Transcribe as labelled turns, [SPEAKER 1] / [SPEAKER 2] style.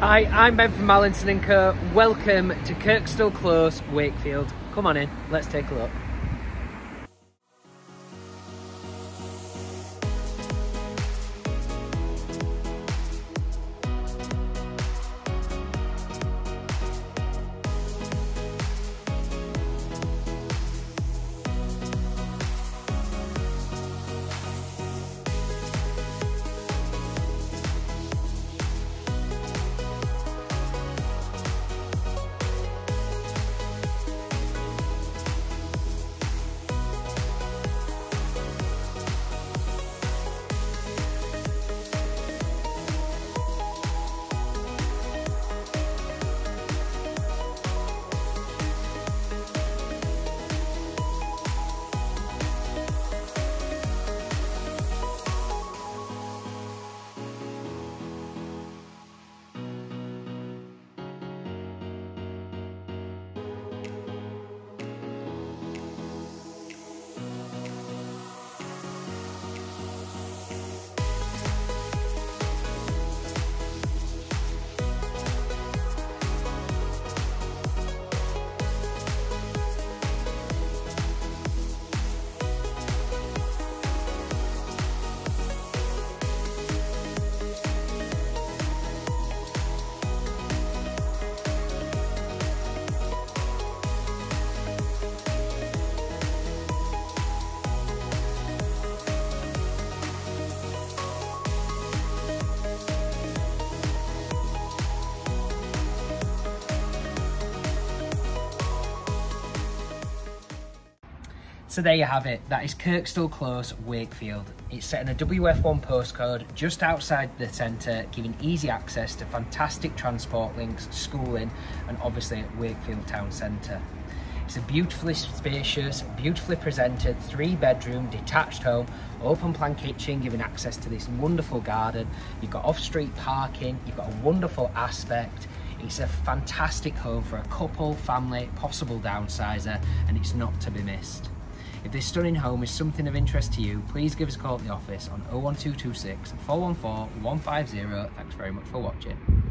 [SPEAKER 1] Hi, I'm Ben from Mallinson & Co. Welcome to Kirkstall Close, Wakefield. Come on in, let's take a look. So there you have it. That is Kirkstall Close, Wakefield. It's set in a WF1 postcode just outside the centre, giving easy access to fantastic transport links, schooling, and obviously Wakefield Town Centre. It's a beautifully spacious, beautifully presented, three bedroom, detached home, open plan kitchen giving access to this wonderful garden. You've got off street parking, you've got a wonderful aspect. It's a fantastic home for a couple, family, possible downsizer, and it's not to be missed. If this stunning home is something of interest to you, please give us a call at the office on 01226 414 150. Thanks very much for watching.